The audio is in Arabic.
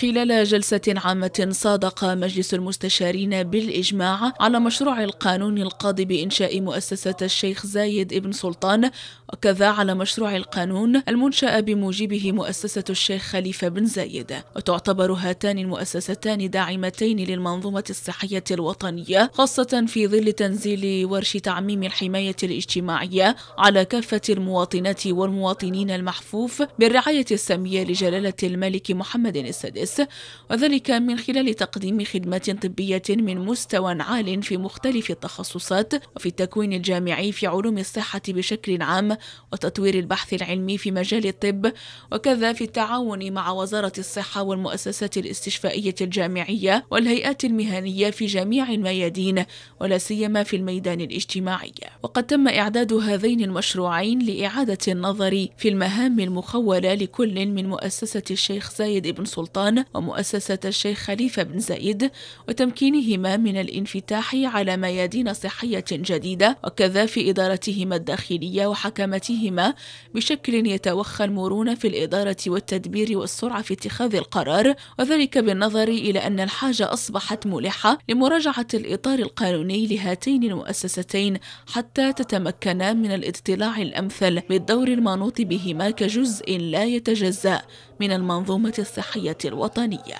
خلال جلسة عامة صادق مجلس المستشارين بالإجماع على مشروع القانون القاضي بإنشاء مؤسسة الشيخ زايد بن سلطان وكذا على مشروع القانون المنشأ بموجبه مؤسسة الشيخ خليفة بن زايد. وتعتبر هاتان المؤسستان داعمتين للمنظومة الصحية الوطنية خاصة في ظل تنزيل ورش تعميم الحماية الاجتماعية على كافة المواطنات والمواطنين المحفوف بالرعاية السامية لجلالة الملك محمد السادس وذلك من خلال تقديم خدمات طبية من مستوى عال في مختلف التخصصات وفي التكوين الجامعي في علوم الصحة بشكل عام وتطوير البحث العلمي في مجال الطب وكذا في التعاون مع وزارة الصحة والمؤسسات الاستشفائية الجامعية والهيئات المهنية في جميع الميادين ولا سيما في الميدان الاجتماعي. وقد تم إعداد هذين المشروعين لإعادة النظر في المهام المخولة لكل من مؤسسة الشيخ زايد بن سلطان ومؤسسة الشيخ خليفة بن زايد وتمكينهما من الانفتاح على ميادين صحية جديدة وكذا في إدارتهما الداخلية وحكمتهما بشكل يتوخى المرونة في الإدارة والتدبير والسرعة في اتخاذ القرار وذلك بالنظر إلى أن الحاجة أصبحت ملحة لمراجعة الإطار القانوني لهاتين المؤسستين حتى تتمكنا من الاطلاع الأمثل بالدور المنوط بهما كجزء لا يتجزأ من المنظومة الصحية الوطنية.